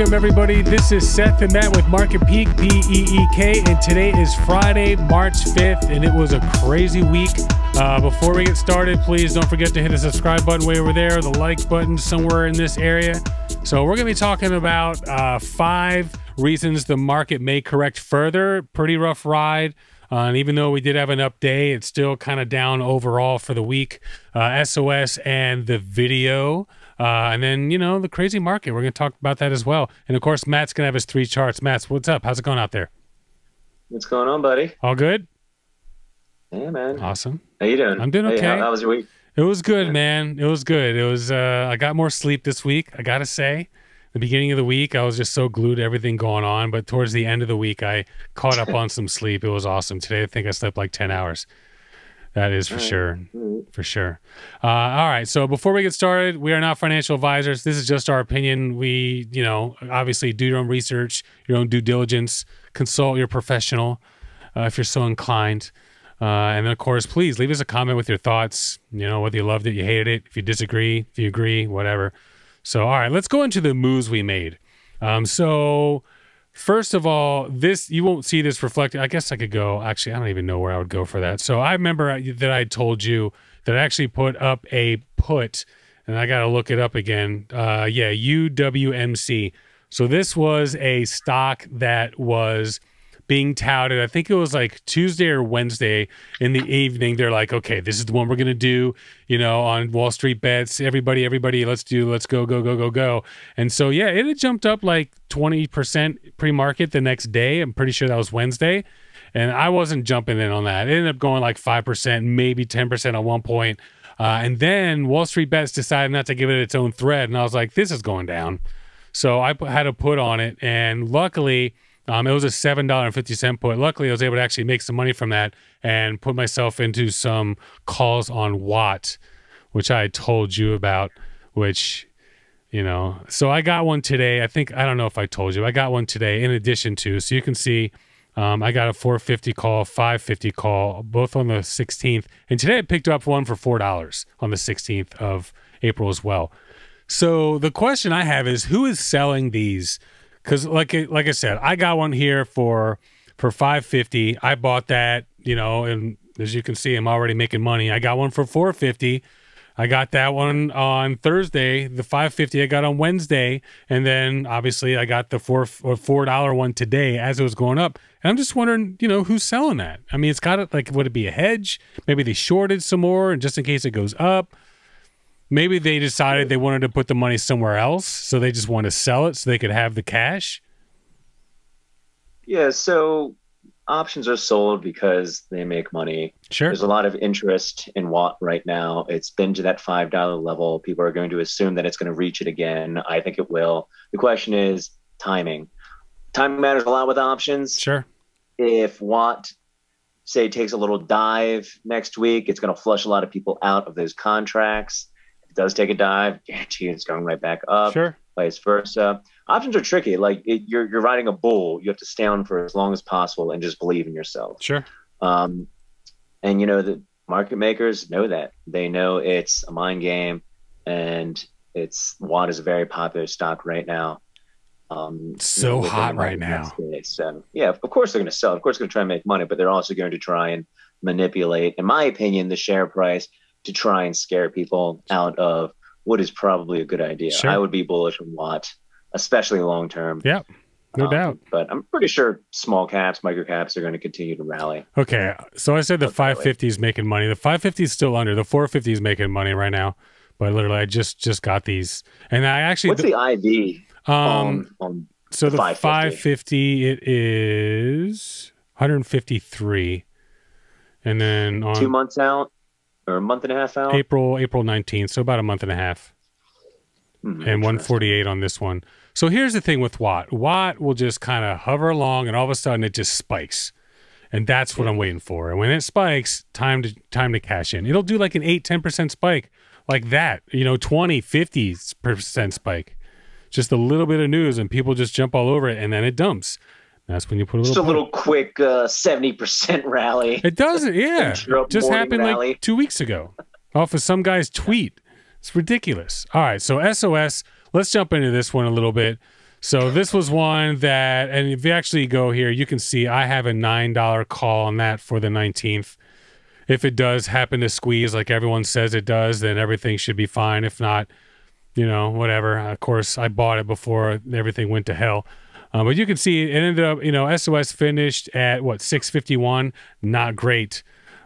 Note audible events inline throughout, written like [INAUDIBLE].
Welcome, everybody. This is Seth and Matt with Market Peek, P E E K, and today is Friday, March 5th, and it was a crazy week. Uh, before we get started, please don't forget to hit the subscribe button way over there, the like button somewhere in this area. So, we're going to be talking about uh, five reasons the market may correct further. Pretty rough ride. Uh, and even though we did have an up day, it's still kind of down overall for the week. Uh, SOS and the video. Uh, and then, you know, the crazy market. We're going to talk about that as well. And of course, Matt's going to have his three charts. Matt, what's up? How's it going out there? What's going on, buddy? All good? Yeah, man. Awesome. How you doing? I'm doing Hey, okay. how, how was your week? It was good, man. It was good. It was, uh, I got more sleep this week, I got to say. The beginning of the week, I was just so glued to everything going on. But towards the end of the week, I caught up on some sleep. It was awesome. Today, I think I slept like 10 hours. That is for All right. sure. Mm, for sure. Uh, all right. So before we get started, we are not financial advisors. This is just our opinion. We, you know, obviously do your own research, your own due diligence, consult your professional uh, if you're so inclined. Uh, and then, of course, please leave us a comment with your thoughts. You know, whether you loved it, you hated it, if you disagree, if you agree, whatever. So, all right, let's go into the moves we made. Um, so, First of all, this you won't see this reflected. I guess I could go. Actually, I don't even know where I would go for that. So I remember that I told you that I actually put up a put, and I got to look it up again. Uh, yeah, UWMC. So this was a stock that was being touted. I think it was like Tuesday or Wednesday in the evening. They're like, okay, this is the one we're gonna do. You know, on Wall Street bets. Everybody, everybody, let's do. Let's go, go, go, go, go. And so yeah, it had jumped up like twenty percent pre-market the next day. I'm pretty sure that was Wednesday. And I wasn't jumping in on that. It ended up going like five percent, maybe ten percent at one point. Uh, and then Wall Street Bets decided not to give it its own thread, and I was like, this is going down. So I had to put on it, and luckily, um, it was a seven dollar and fifty cent put. Luckily, I was able to actually make some money from that and put myself into some calls on Watt, which I told you about. Which, you know, so I got one today. I think I don't know if I told you. I got one today in addition to, so you can see. Um, I got a 450 call, 550 call, both on the 16th. And today I picked up one for $4 on the 16th of April as well. So the question I have is who is selling these? Because like like I said, I got one here for for 550. I bought that, you know, and as you can see, I'm already making money. I got one for 450. I got that one on Thursday. The 550 I got on Wednesday, and then obviously I got the four or four dollar one today as it was going up. And I'm just wondering, you know, who's selling that? I mean, it's got it like would it be a hedge? Maybe they shorted some more, and just in case it goes up. Maybe they decided they wanted to put the money somewhere else, so they just want to sell it so they could have the cash. Yeah, so options are sold because they make money. Sure. There's a lot of interest in Watt right now. It's been to that five dollar level. People are going to assume that it's going to reach it again. I think it will. The question is timing. Timing matters a lot with options. Sure. If Watt say takes a little dive next week, it's going to flush a lot of people out of those contracts. It does take a dive, [LAUGHS] guarantee it's going right back up. Sure. vice versa. Options are tricky. Like it, you're you're riding a bull. You have to stay on for as long as possible and just believe in yourself. Sure. Um, and you know the market makers know that. They know it's a mind game, and it's Watt is a very popular stock right now. Um, So within hot right now. So yeah, of course they're going to sell. Of course they're going to try and make money, but they're also going to try and manipulate, in my opinion, the share price to try and scare people out of what is probably a good idea. Sure. I would be bullish on Watt, especially long term. Yeah. No Um, doubt. But I'm pretty sure small caps, micro caps are going to continue to rally. Okay, so I said the 550 is making money. The 550 is still under. The 450 is making money right now. But literally, I just just got these, and I actually What's the IV um on, on so the 550? 550 it is 153, and then on two months out or a month and a half out? April April 19th, so about a month and a half. Hmm, and 148 on this one. So here's the thing with Watt. Watt will just kind of hover along and all of a sudden it just spikes. And that's what I'm waiting for. And when it spikes, time to time to cash in. It'll do like an 8 10% spike like that. You know, 20, 50% spike. Just a little bit of news and people just jump all over it and then it dumps. That's when you put a little Just a little quick uh, 70% rally. It doesn't, [LAUGHS] yeah. Just happened rally. like two weeks ago off of some guy's tweet. It's ridiculous. All right, so SOS, let's jump into this one a little bit. So this was one that, and if you actually go here, you can see I have a nine dollar call on that for the nineteenth. If it does happen to squeeze like everyone says it does, then everything should be fine. If not, you know, whatever. Of course, I bought it before everything went to hell. Um, but you can see it ended up, you know, SOS finished at what 651. Not great.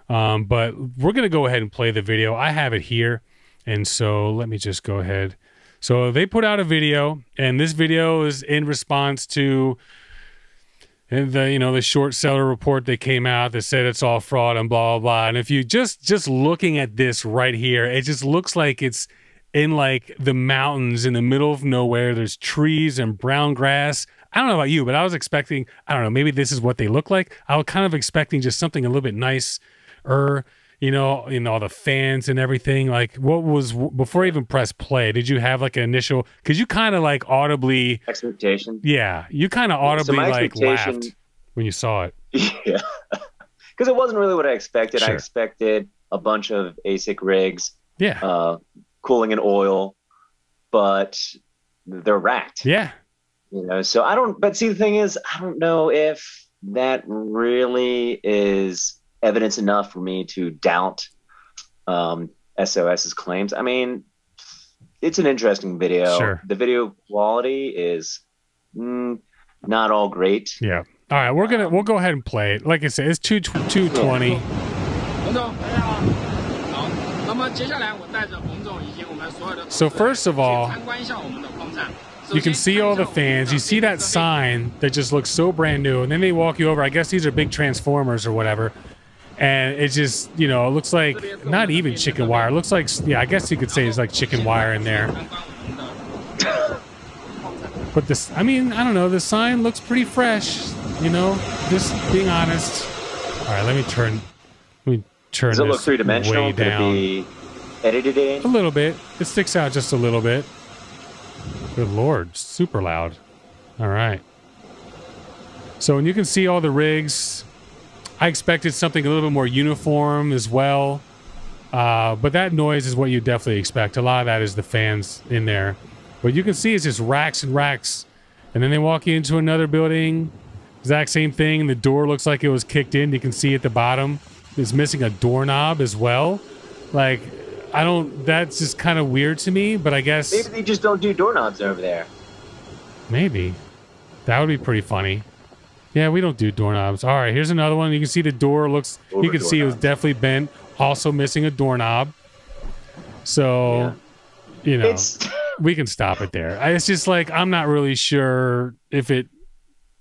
Um, but we're gonna go ahead and play the video. I have it here, and so let me just go ahead. So they put out a video, and this video is in response to the you know the short seller report that came out that said it's all fraud and blah blah blah. And if you just just looking at this right here, it just looks like it's in like the mountains in the middle of nowhere. There's trees and brown grass. I don't know about you, but I was expecting, I don't know, maybe this is what they look like. I was kind of expecting just something a little bit nice or you know, you know, all the fans and everything. Like, what was before I even press play? Did you have like an initial? Because you kind of like audibly expectation. Yeah, you kind of audibly so like laughed when you saw it. [LAUGHS] Yeah, because it wasn't really what I expected. Sure. I expected a bunch of ASIC rigs. Yeah, uh, cooling and oil, but they're racked. Yeah, you know. So I don't. But see, the thing is, I don't know if that really is evidence enough for me to doubt um, SOS's claims. I mean, it's an interesting video. Sure. The video quality is mm, not all great. Yeah. All right, we're gonna we'll go ahead and play it. Like I said, it's two two twenty. So first of all, you can see all the fans. You see that sign that just looks so brand new, and then they walk you over. I guess these are big transformers or whatever. And it just you know it looks like not even chicken wire. It looks like yeah i guess you could say it's like chicken wire in there. But this i mean i don't know. The sign looks pretty fresh you know just being honest. All right let me turn let me turn does it look three-dimensional? Could it be edited in? A little bit. It sticks out just a little bit good lord super loud all right so and you can see all the rigs I expected something a little bit more uniform as well. Uh, but that noise is what you definitely expect. A lot of that is the fans in there. But you can see it's just racks and racks. And then they walk into another building. Exact same thing. The door looks like it was kicked in. You can see at the bottom it's missing a doorknob as well. Like, I don't, that's just kind of weird to me, but I guess. Maybe they just don't do doorknobs over there. Maybe. That would be pretty funny. Yeah, we don't do doorknobs. All right, here's another one. You can see the door looks. Over you can see it was definitely bent. Also missing a doorknob. So, yeah. you know, we can stop it there. It's just like I'm not really sure if it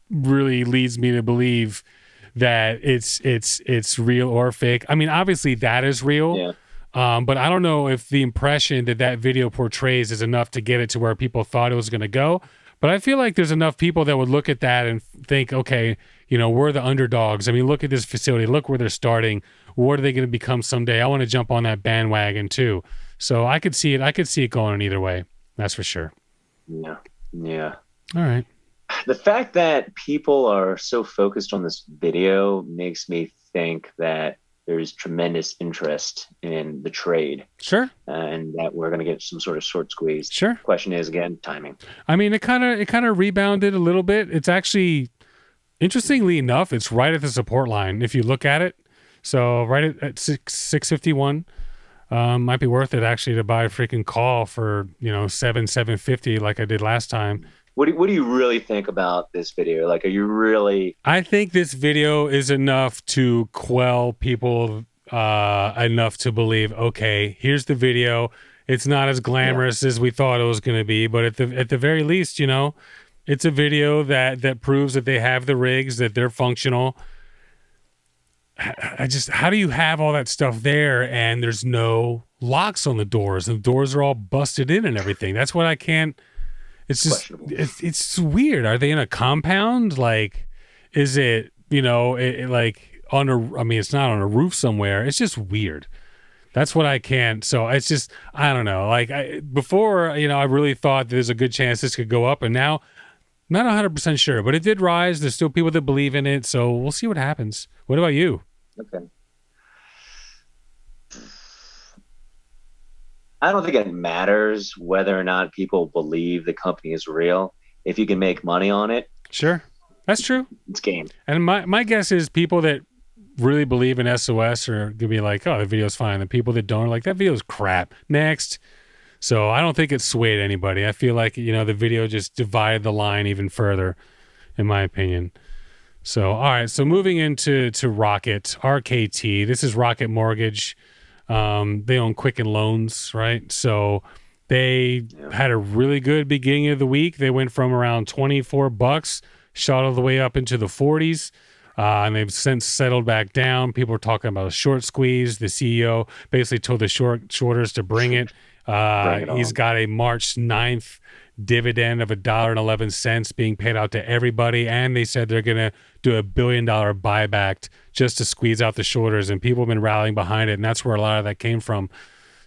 really leads me to believe that it's it's it's real or fake. I mean, obviously that is real. Yeah. Um, but I don't know if the impression that that video portrays is enough to get it to where people thought it was going to go. But I feel like there's enough people that would look at that and think, okay, you know, we're the underdogs. I mean, look at this facility. Look where they're starting. What are they going to become someday? I want to jump on that bandwagon too. So I could see it. I could see it going either way. That's for sure. Yeah. Yeah. All right. The fact that people are so focused on this video makes me think that there's tremendous interest in the trade. Sure. and that we're going to get some sort of short squeeze. Sure. Question is again timing. I mean, it kind of it kind of rebounded a little bit. It's actually interestingly enough, it's right at the support line if you look at it. So right at, at six six fifty one. Um, might be worth it actually to buy a freaking call for you know seven seven fifty like I did last time what do, what do you really think about this video? Like, are you really? I think this video is enough to quell people uh, enough to believe. Okay, here's the video. It's not as glamorous yeah. as we thought it was going to be, but at the at the very least, you know, it's a video that that proves that they have the rigs, that they're functional. I just, how do you have all that stuff there and there's no locks on the doors and the doors are all busted in and everything? That's what I can't it's just it's, it's weird. Are they in a compound? Like, is it you know it, it, like on a? I mean, it's not on a roof somewhere. It's just weird. That's what I can't. So it's just I don't know. Like I, before, you know, I really thought there's a good chance this could go up, and now not 100 percent sure, but it did rise. There's still people that believe in it, so we'll see what happens. What about you? Okay. I don't think it matters whether or not people believe the company is real. if you can make money on it, Sure. That's true. it's game. And my, my guess is people that really believe in SOS are gonna be like, oh, the video's fine. The people that don't are like, that video's crap. Next. So I don't think it swayed anybody. I feel like, you know, the video just divided the line even further, in my opinion. So all right. So moving into to Rocket, RKT. This is Rocket Mortgage. Um, they own Quicken Loans, right? So they had a really good beginning of the week. They went from around 24 bucks, shot all the way up into the 40s. Uh, and they've since settled back down. People are talking about a short squeeze. The CEO basically told the short shorters to bring it. Uh, Bring it he's got a March 9th dividend of a dollar and 11 cents being paid out to everybody. And they said they're going to do a billion dollar buyback just to squeeze out the shorters. And people have been rallying behind it. And that's where a lot of that came from.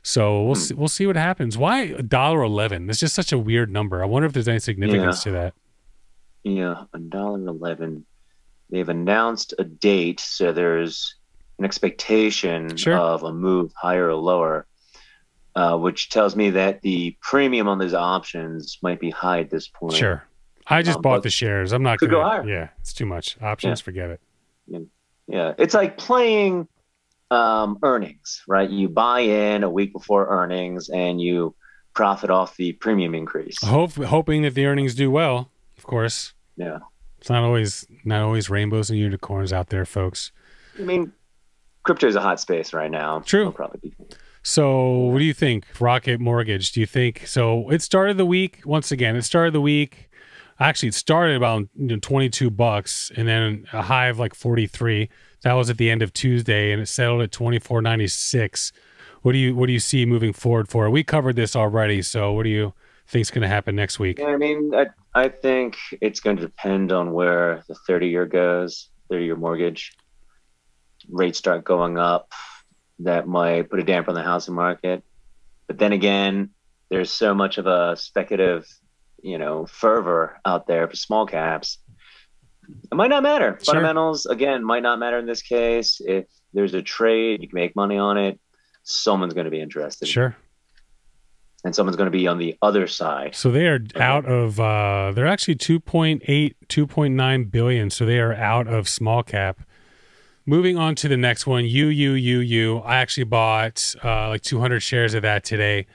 So we'll hmm. see, we'll see what happens. Why a dollar eleven? That's just such a weird number. I wonder if there's any significance to that. Yeah, a dollar eleven. They've announced a date, so there's an expectation Sure. of a move higher or lower, uh, which tells me that the premium on those options might be high at this point. Sure. I just Um, bought the shares. I'm not could gonna. go higher. Yeah, it's too much options. Forget it. Yeah, it's like playing um, earnings, right? You buy in a week before earnings, and you profit off the premium increase. Hope hoping that the earnings do well. Of course, Yeah, it's not always not always rainbows and unicorns out there, folks. I mean, crypto is a hot space right now. True. It'll probably be. So, what do you think, Rocket Mortgage? Do you think so? It started the week once again. It started the week. Actually, it started about you know, 22 bucks, and then a high of like 43. That was at the end of Tuesday, and it settled at 24.96. What do you what do you see moving forward for? We covered this already, so what do you think's going to happen next week? Yeah, I mean, I, I think it's going to depend on where the 30 year goes, 30 year mortgage. Rates start going up. That might put a damper on the housing market. But then again, there's so much of a speculative, you know, fervor out there for small caps. It might not matter. Sure. Fundamentals, again, might not matter in this case. If there's a trade, you can make money on it. Someone's going to be interested. Sure. And someone's going to be on the other side. So they are out of uh they're actually 2.8 2.9 billion so they are out of small cap. Moving on to the next one, you, you, you, you. I actually bought uh like 200 shares of that today.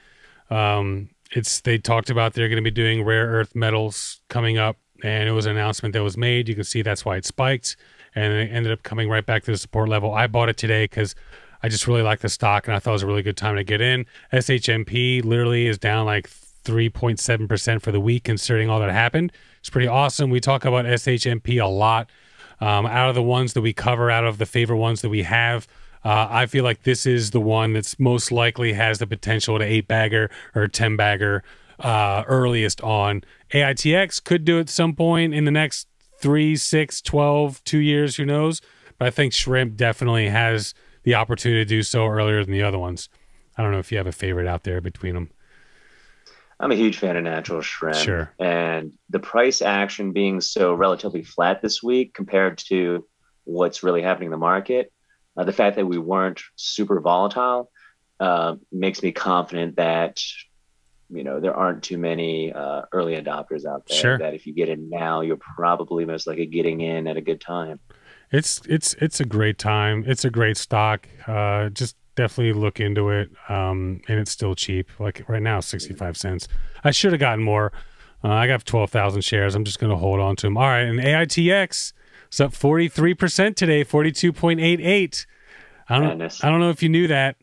Um it's they talked about they're going to be doing rare earth metals coming up and it was an announcement that was made. You can see that's why it spiked and it ended up coming right back to the support level. I bought it today cuz I just really like the stock and I thought it was a really good time to get in. SHMP literally is down like 3.7% for the week considering all that happened. It's pretty awesome. We talk about SHMP a lot. Um, out of the ones that we cover, out of the favorite ones that we have, uh, I feel like this is the one that's most likely has the potential to eight bagger or 10 bagger uh, earliest on. AITX could do it some point in the next three, six, 12, two years, who knows? But I think Shrimp definitely has the opportunity to do so earlier than the other ones. I don't know if you have a favorite out there between them. I'm a huge fan of natural shrimp. Sure. And the price action being so relatively flat this week compared to what's really happening in the market, uh, the fact that we weren't super volatile uh, makes me confident that you know there aren't too many uh, early adopters out there. Sure. That if you get in now, you're probably most likely getting in at a good time. It's it's it's a great time. It's a great stock. Uh, just definitely look into it. Um, and it's still cheap. Like right now, sixty five cents. I should have gotten more. Uh, I got twelve thousand shares. I'm just gonna hold on to them. All right, and AITX is up forty three percent today, forty two point eight eight. I don't Madness. I don't know if you knew that.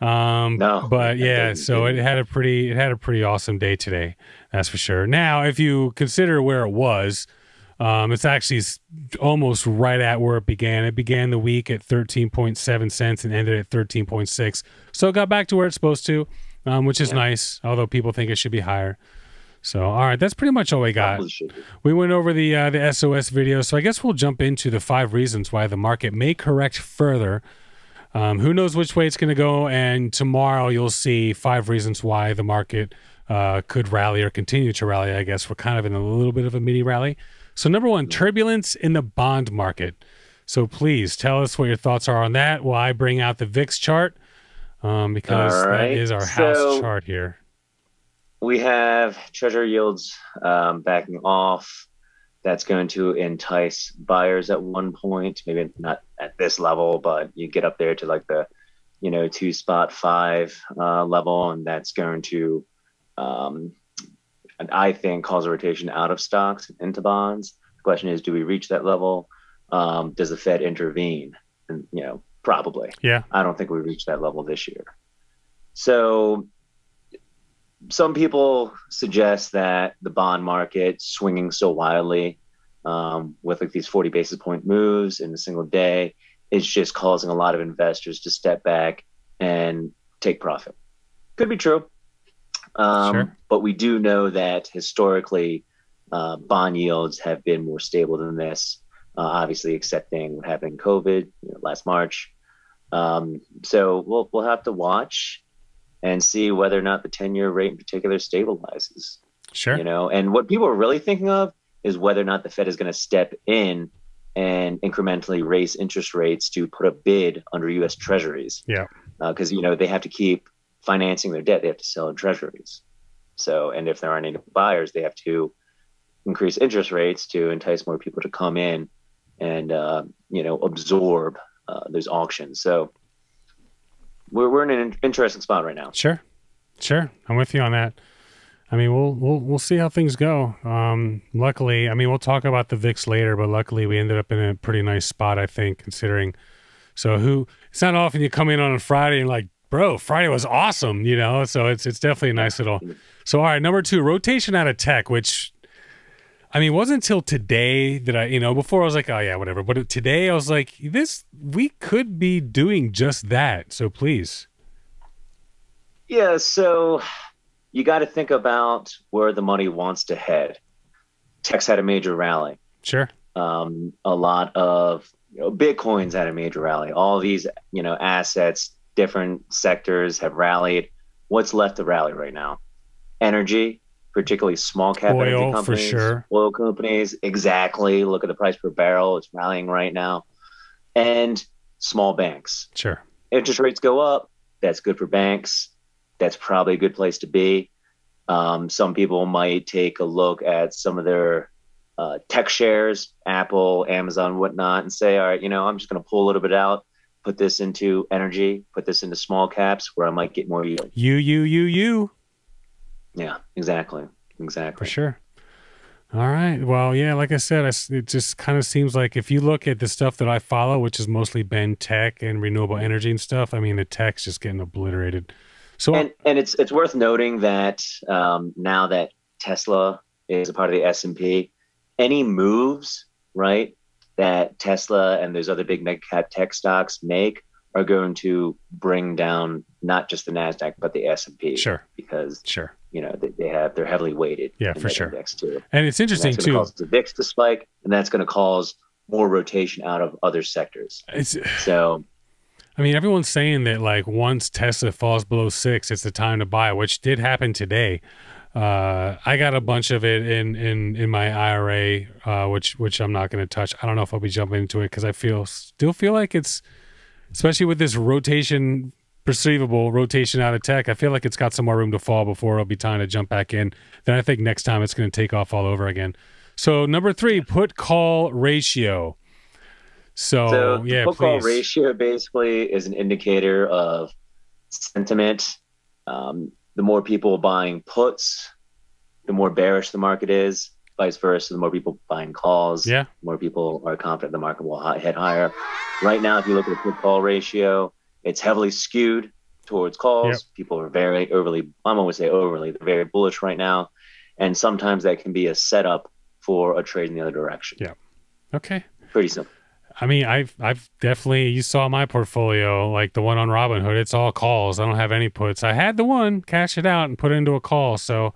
Um, No, but yeah, so it had a pretty it had a pretty awesome day today. That's for sure. Now, if you consider where it was, um, it's actually almost right at where it began. It began the week at 13.7 cents and ended at 13.6. So it got back to where it's supposed to, um, which is Yeah. nice, although people think it should be higher. So, all right, that's pretty much all we got. Probably should be. We went over the uh, the SOS video, so I guess we'll jump into the five reasons why the market may correct further. Um, who knows which way it's going to go? And tomorrow you'll see five reasons why the market uh, could rally or continue to rally. I guess we're kind of in a little bit of a mini rally. So number one, turbulence in the bond market. So please tell us what your thoughts are on that. While I bring out the VIX chart um, because right, is our house so- chart here. we have treasury yields um, backing off. That's going to entice buyers at one point, maybe not at this level, but you get up there to like the, you know, two spot five uh, level, and that's going to, um, and I think, cause a rotation out of stocks into bonds. The question is, do we reach that level? Um, does the Fed intervene? And you know, probably. Yeah. I don't think we reach that level this year. So some people suggest that the bond market swinging so wildly um, with like these 40 basis point moves in a single day is just causing a lot of investors to step back and take profit. Could be true. Um, Sure. But we do know that historically, uh, bond yields have been more stable than this, uh, obviously, accepting what happened in COVID you know, last March. Um, so we'll, we'll have to watch and see whether or not the 10 year rate in particular stabilizes. Sure. You know, and what people are really thinking of is whether or not the Fed is going to step in and incrementally raise interest rates to put a bid under U.S. Treasuries. Yeah. Because you know they have to keep financing their debt; they have to sell Treasuries. So, and if there aren't any buyers, they have to increase interest rates to entice more people to come in and uh, you know absorb uh, those auctions. So, we're we're in an interesting spot right now. Sure, sure. I'm with you on that. I mean, we'll we'll we'll see how things go. Um, luckily, I mean, we'll talk about the VIX later, but luckily, we ended up in a pretty nice spot, I think, considering. So, who? It's not often you come in on a Friday and like, bro, Friday was awesome, you know. So it's it's definitely a nice little. So, all right, number two, rotation out of tech, which. I mean, it wasn't until today that I, you know, before I was like, oh yeah, whatever. But today I was like, this, we could be doing just that. So please. Yeah, so you got to think about where the money wants to head. Tech's had a major rally. Sure. Um, a lot of you know, Bitcoin's had a major rally. All these you know assets, different sectors have rallied. What's left to rally right now? Energy, particularly small cap Oil, energy for companies, sure. oil companies. Exactly. Look at the price per barrel; it's rallying right now. And small banks Sure. interest rates go up, that's good for banks. That's probably a good place to be. Um, some people might take a look at some of their uh, tech shares, Apple, Amazon, whatnot, and say, all right, you know, I'm just going to pull a little bit out, put this into energy, put this into small caps where I might get more yield. You, you, you, you. Yeah, exactly. Exactly. For sure. All right. Well, yeah, like I said, it just kind of seems like if you look at the stuff that I follow, which has mostly been tech and renewable energy and stuff, I mean, the tech's just getting obliterated. So, And and it's it's worth noting that um, now that Tesla is a part of the S and P, any moves right that Tesla and those other big mega cap tech stocks make are going to bring down not just the Nasdaq but the S and P. sure, because sure. you know they, they have they're heavily weighted. Yeah, in for sure. Index too. And it's And interesting to too. cause the VIX to spike, and that's going to cause more rotation out of other sectors. It's, So [SIGHS] I mean, everyone's saying that like once Tesla falls below six, it's the time to buy, which did happen today. Uh, I got a bunch of it in in in my IRA, uh, which which I'm not going to touch. I don't know if I'll be jumping into it because I feel still feel like it's, especially with this rotation perceivable rotation out of tech. I feel like it's got some more room to fall before it'll be time to jump back in. Then I think next time it's going to take off all over again. So number three, put call ratio. So, So yeah, put call ratio basically is an indicator of sentiment. Um, the more people buying puts, the more bearish the market is. Vice versa, the more people buying calls, Yeah. the more people are confident the market will head higher. Right now, if you look at the put call ratio, it's heavily skewed towards calls. Yep. People are very overly, I'm always say overly, they're very bullish right now. And sometimes that can be a setup for a trade in the other direction. Yeah. Okay. Pretty simple. I mean, I've I've definitely you saw my portfolio, like the one on Robinhood. It's all calls. I don't have any puts. I had the one, cash it out, and put it into a call. So,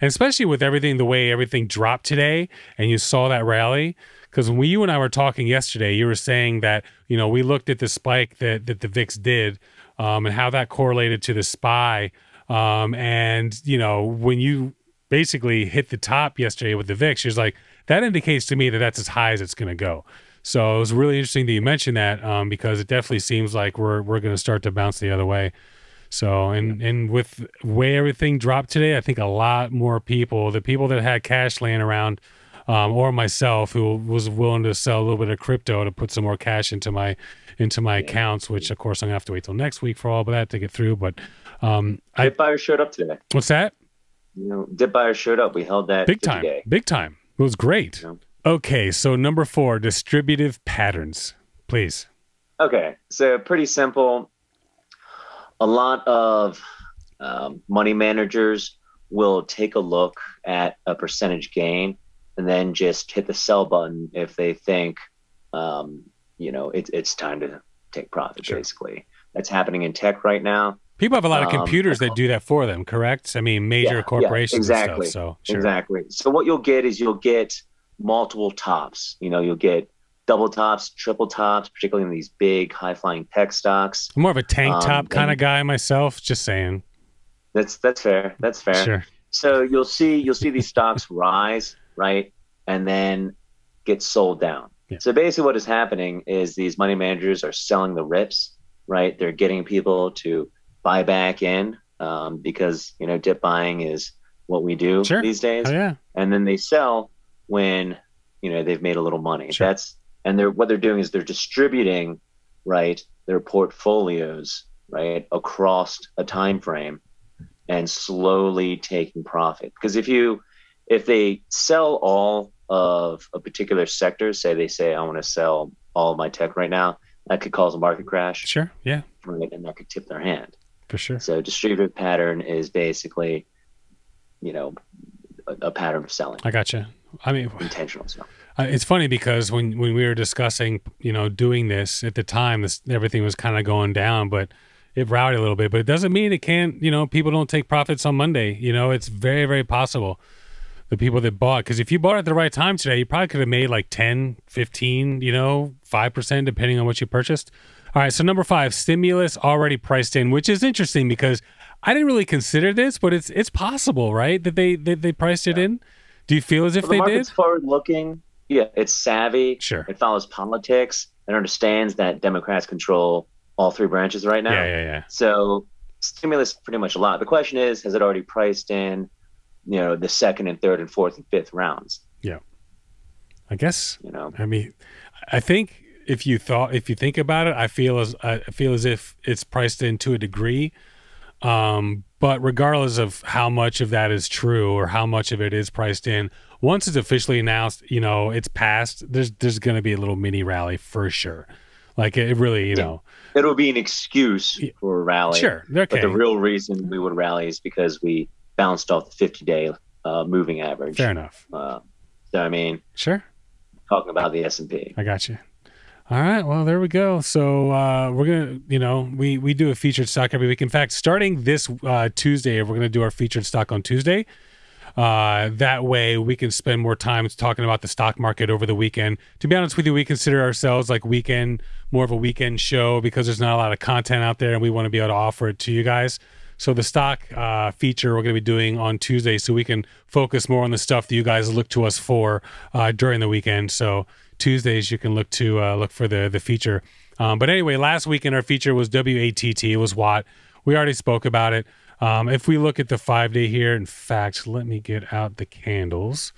and especially with everything the way everything dropped today, and you saw that rally. Because when we, you and I were talking yesterday, you were saying that you know we looked at the spike that that the VIX did, um, and how that correlated to the SPY, um, and you know when you basically hit the top yesterday with the VIX, you're like that indicates to me that that's as high as it's going to go. So it was really interesting that you mentioned that um, because it definitely seems like we're we're going to start to bounce the other way. So and and with way everything dropped today, I think a lot more people, the people that had cash laying around, um, or myself who was willing to sell a little bit of crypto to put some more cash into my into my accounts, which of course I'm gonna have to wait till next week for all of that to get through. But um, I, Dip buyers showed up today. what's that? You know, dip buyers showed up. We held that Big time, day. big time. It was great. Yeah. Okay, so number four, distributive patterns, please. Okay, so pretty simple. A lot of um, money managers will take a look at a percentage gain and then just hit the sell button if they think, um, you know, it's it's time to take profit. Sure. Basically, that's happening in tech right now. People have a lot of Um, computers that do that for them, correct? I mean, major Yeah, yeah, corporations exactly, and stuff. So sure. Exactly. So what you'll get is you'll get multiple tops. You know, you'll get double tops, triple tops, particularly in these big high flying tech stocks. I'm more of a tank Um, top kind of guy myself. Just saying. That's that's fair. That's fair. Sure. So you'll see you'll see these stocks [LAUGHS] rise, right, and then get sold down. Yeah. So basically, what is happening is these money managers are selling the rips, right? They're getting people to buy back in um, because you know dip buying is what we do Sure. these days, Oh yeah. and then they sell when you know they've made a little money. Sure. That's and they're what they're doing is they're distributing right their portfolios right across a time frame and slowly taking profit because if you if they sell all of a particular sector say they say i want to sell all of my tech right now that could cause a market crash Sure. Yeah. right and that could tip their hand For sure. so distributed pattern is basically you know a, a pattern of selling I gotcha. I mean, intentional Uh, it's funny because when when we were discussing, you know, doing this at the time, this everything was kind of going down, but it rallied a little bit. But it doesn't mean it can't. You know, people don't take profits on Monday. You know, it's very very possible. The people that bought, because if you bought at the right time today, you probably could have made like 10, 15, you know, 5%, depending on what you purchased. All right. So, number five, stimulus already priced in, which is interesting because I didn't really consider this, but it's it's possible, right? That they they, they priced it in. Do you feel as if Well, the they market's did? forward looking. Yeah, it's savvy. Sure. It follows politics. and understands that Democrats control all three branches right now. Yeah, yeah, yeah. So stimulus pretty much a lot. The question is, has it already priced in, you know, the second and third and fourth and fifth rounds? Yeah. I guess You know, I mean, I think if you thought, if you think about it, I feel as I feel as if it's priced in to a degree. Um, but regardless of how much of that is true or how much of it is priced in, once it's officially announced, you know, it's passed. There's there's going to be a little mini rally for sure. Like it really, you Yeah. know, it'll be an excuse for a rally. sure, okay. But the real reason we would rally is because we bounced off the 50 day uh, moving average. fair enough. Uh, so I mean, Sure. talking about the S and P. I got you. All right. Well, there we go. So uh, we're gonna, you know, we we do a featured stock every week. In fact, starting this uh, Tuesday, we're gonna do our featured stock on Tuesday. Uh, that way, we can spend more time talking about the stock market over the weekend. To be honest with you, we consider ourselves like weekend, more of a weekend show because there's not a lot of content out there, and we want to be able to offer it to you guys. So the stock uh, feature we're going to be doing on Tuesday, so we can focus more on the stuff that you guys look to us for uh, during the weekend. So Tuesdays you can look to uh, look for the the feature. Um, but anyway, last weekend our feature was WATT. It was Watt. We already spoke about it. Um, if we look at the five day here, in fact, let me get out the candles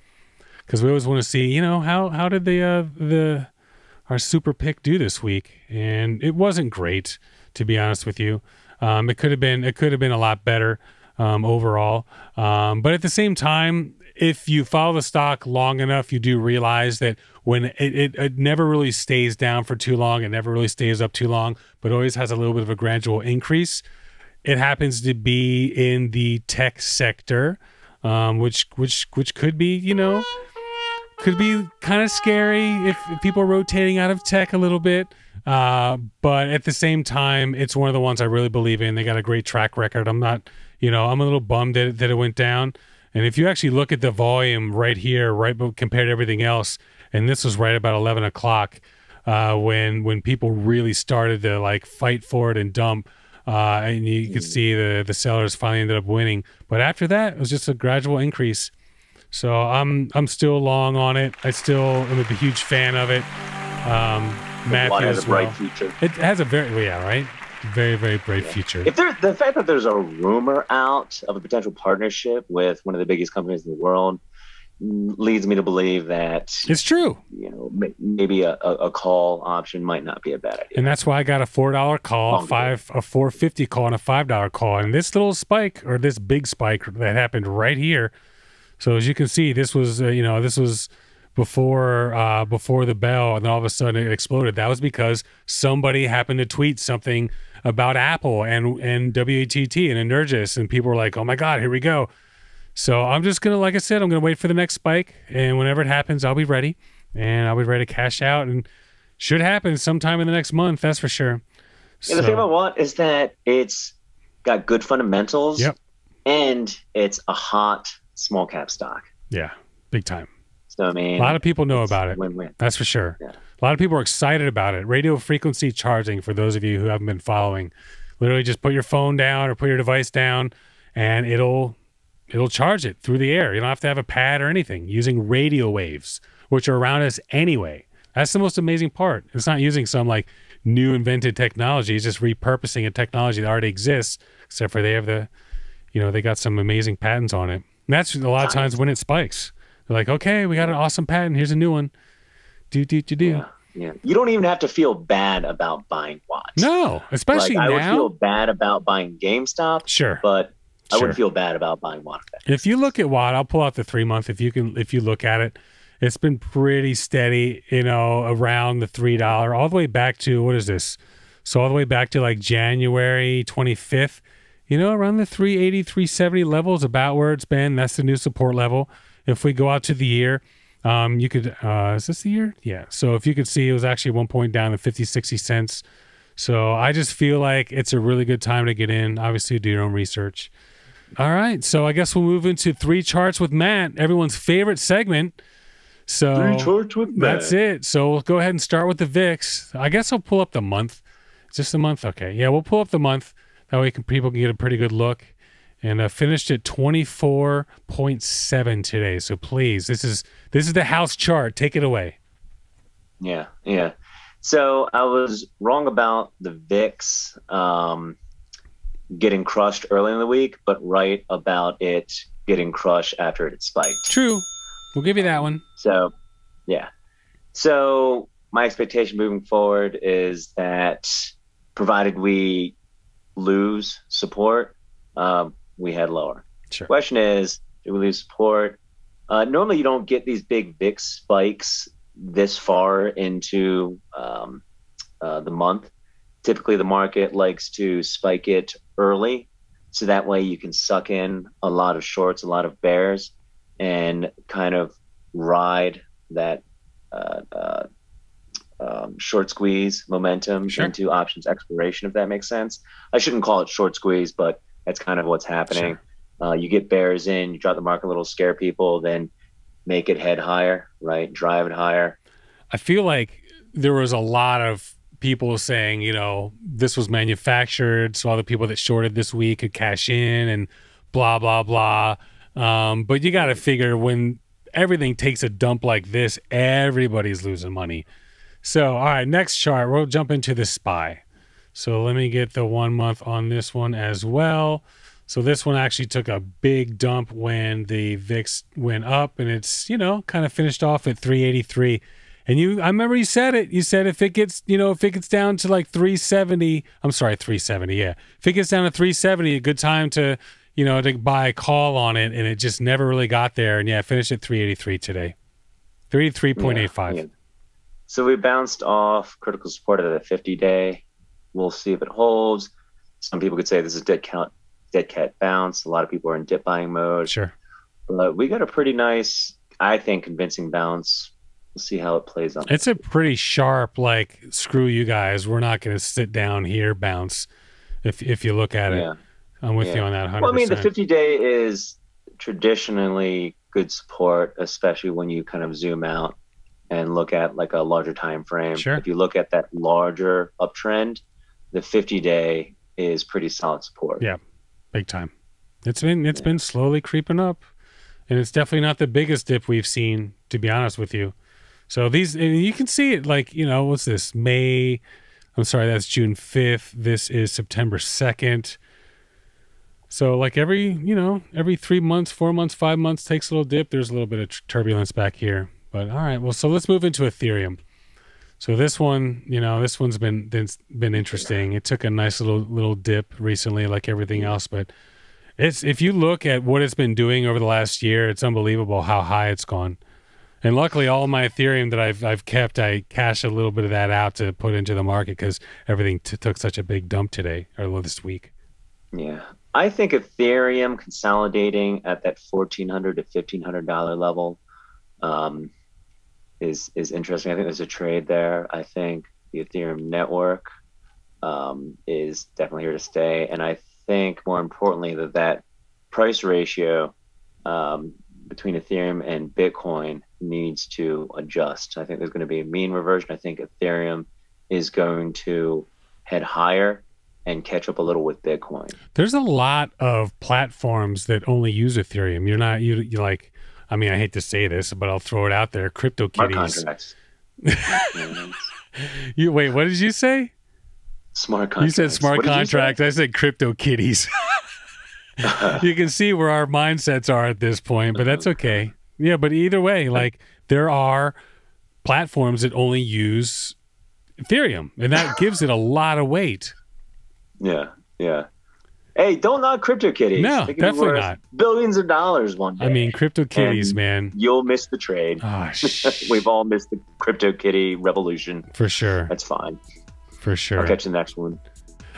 because we always want to see, you know, how how did the uh, the our super pick do this week? And it wasn't great, to be honest with you. Um, it could have been it could have been a lot better um, overall. Um, but at the same time, if you follow the stock long enough, you do realize that when it, it, it never really stays down for too long, it never really stays up too long, but always has a little bit of a gradual increase. It happens to be in the tech sector, um, which which which could be you know could be kind of scary if, if people are rotating out of tech a little bit. Uh, but at the same time, it's one of the ones I really believe in. They got a great track record. I'm not, you know, I'm a little bummed that, that it went down. And if you actually look at the volume right here, right compared to everything else, and this was right about 11 o'clock uh, when when people really started to like fight for it and dump. Uh, and you could see the the sellers finally ended up winning. But after that, it was just a gradual increase. So I'm I'm still long on it. I still am a huge fan of it. Um, Matthew has as a bright well. future. It has a very well, yeah right. very very bright yeah. future. If there, the fact that there's a rumor out of a potential partnership with one of the biggest companies in the world leads me to believe that it's true. You know, maybe a, a call option might not be a bad idea. And that's why I got a four dollar call, five a four fifty call, and a five dollar call. And this little spike or this big spike that happened right here. So as you can see, this was uh, you know this was before uh, before the bell, and then all of a sudden it exploded. That was because somebody happened to tweet something about Apple and and WATT and Energous, and people were like, "Oh my God, here we go." So I'm just gonna, like I said, I'm gonna wait for the next spike, and whenever it happens, I'll be ready, and I'll be ready to cash out, and should happen sometime in the next month. That's for sure. Yeah, the thing I want is that it's got good fundamentals, yep. and it's a hot small cap stock. Yeah, big time. So I mean, a lot of people know about it. Win-win. That's for sure. Yeah. A lot of people are excited about it. Radio frequency charging, for those of you who haven't been following, literally just put your phone down or put your device down, and it'll it'll charge it through the air. You don't have to have a pad or anything using radio waves, which are around us anyway. That's the most amazing part. It's not using some like new invented technology. It's just repurposing a technology that already exists, except for they have the, you know, they got some amazing patents on it. And that's a lot of times when it spikes. They're like, okay, we got an awesome patent. Here's a new one. Do, do, do, do. Yeah. Yeah. You don't even have to feel bad about buying watts. No, especially like, now. I would feel bad about buying GameStop. Sure. But I wouldn't feel bad about buying Watt. If you look at Watt, I'll pull out the three month. If you can, if you look at it, it's been pretty steady. You know, around the three dollar, all the way back to what is this? So all the way back to like January twenty fifth. You know, around the 380, 370 levels, about where it's been. That's the new support level. If we go out to the year, um, you could, uh, is this the year? Yeah. So if you could see, it was actually one point down to 50, 60 cents. So I just feel like it's a really good time to get in. Obviously, do your own research. All right. So I guess we'll move into three charts with Matt, everyone's favorite segment. So three charts with Matt. That's it. So we'll go ahead and start with the VIX. I guess I'll pull up the month. Just the month. Okay. Yeah, we'll pull up the month. That way can, people can get a pretty good look. And uh, finished at 24.7 today. So please, this is this is the house chart. Take it away. Yeah, yeah. So I was wrong about the VIX. Um, getting crushed early in the week, but right about it getting crushed after it spiked. True. We'll give you that one. So, yeah. So, my expectation moving forward is that provided we lose support, um, we head lower. Sure. Question is, do we lose support? Uh, normally, you don't get these big VIX spikes this far into um, uh, the month typically the market likes to spike it early so that way you can suck in a lot of shorts a lot of bears and kind of ride that uh, uh, um, short squeeze momentum sure. into options expiration if that makes sense i shouldn't call it short squeeze but that's kind of what's happening sure. uh, you get bears in you drop the market a little scare people then make it head higher right drive it higher i feel like there was a lot of people saying, you know, this was manufactured, so all the people that shorted this week could cash in and blah blah blah. Um, but you got to figure when everything takes a dump like this, everybody's losing money. So, all right, next chart, we'll jump into the SPY. So let me get the one month on this one as well. So this one actually took a big dump when the VIX went up, and it's you know kind of finished off at 383. And you, I remember you said it. You said if it gets, you know, if it gets down to like 370, I'm sorry, 370. Yeah. If it gets down to 370, a good time to, you know, to buy a call on it. And it just never really got there. And yeah, finished at 383 today. 383.85. Yeah, yeah. So we bounced off critical support at the 50 day. We'll see if it holds. Some people could say this is dead count, dead cat bounce. A lot of people are in dip buying mode. Sure. But we got a pretty nice, I think, convincing bounce we'll see how it plays out. It's a pretty sharp, like screw you guys. We're not going to sit down here, bounce. If if you look at it, yeah. I'm with yeah. you on that. 100%. Well, I mean, the 50 day is traditionally good support, especially when you kind of zoom out and look at like a larger time frame. Sure. If you look at that larger uptrend, the 50 day is pretty solid support. Yeah, big time. It's been it's yeah. been slowly creeping up, and it's definitely not the biggest dip we've seen. To be honest with you, so these, and you can see it like, you know, what's this? May, I'm sorry, that's June 5th. This is September 2nd. So, like every, you know, every three months, four months, five months takes a little dip. There's a little bit of turbulence back here. But all right, well, so let's move into Ethereum. So this one, you know, this one's been been, been interesting. It took a nice little little dip recently, like everything else. But it's if you look at what it's been doing over the last year, it's unbelievable how high it's gone. And luckily, all my Ethereum that I've I've kept, I cash a little bit of that out to put into the market because everything t- took such a big dump today or this week. Yeah, I think Ethereum consolidating at that fourteen hundred to fifteen hundred dollar level um, is is interesting. I think there's a trade there. I think the Ethereum network um, is definitely here to stay, and I think more importantly that that price ratio um, between Ethereum and Bitcoin needs to adjust. I think there's going to be a mean reversion. I think Ethereum is going to head higher and catch up a little with Bitcoin. There's a lot of platforms that only use Ethereum. You're not you you like I mean I hate to say this, but I'll throw it out there. Crypto kitties. [LAUGHS] you wait, what did you say? Smart contracts. You said smart contracts. I said crypto kitties. [LAUGHS] [LAUGHS] you can see where our mindsets are at this point, but that's okay. Yeah, but either way, like there are platforms that only use Ethereum, and that gives it a lot of weight. Yeah, yeah. Hey, don't knock CryptoKitties. No, definitely not. Billions of dollars one day. I mean, CryptoKitties, man. You'll miss the trade. Oh, [LAUGHS] We've all missed the CryptoKitty revolution. For sure. That's fine. For sure. I'll catch the next one.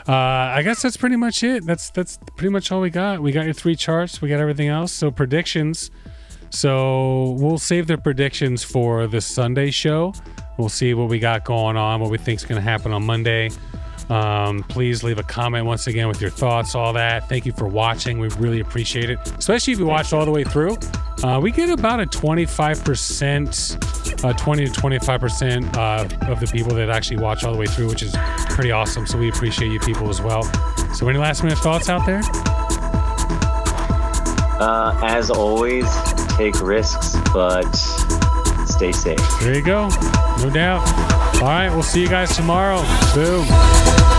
Uh, I guess that's pretty much it. That's that's pretty much all we got. We got your three charts. We got everything else. So predictions. So we'll save the predictions for the Sunday show. We'll see what we got going on, what we think is going to happen on Monday. Um, please leave a comment once again with your thoughts, all that. Thank you for watching. We really appreciate it, especially if you watched all the way through. Uh, we get about a 25%, uh, 20 to 25% uh, of the people that actually watch all the way through, which is pretty awesome. So we appreciate you people as well. So, any last minute thoughts out there? Uh, as always, take risks, but stay safe. There you go. No doubt. All right, we'll see you guys tomorrow. Boom.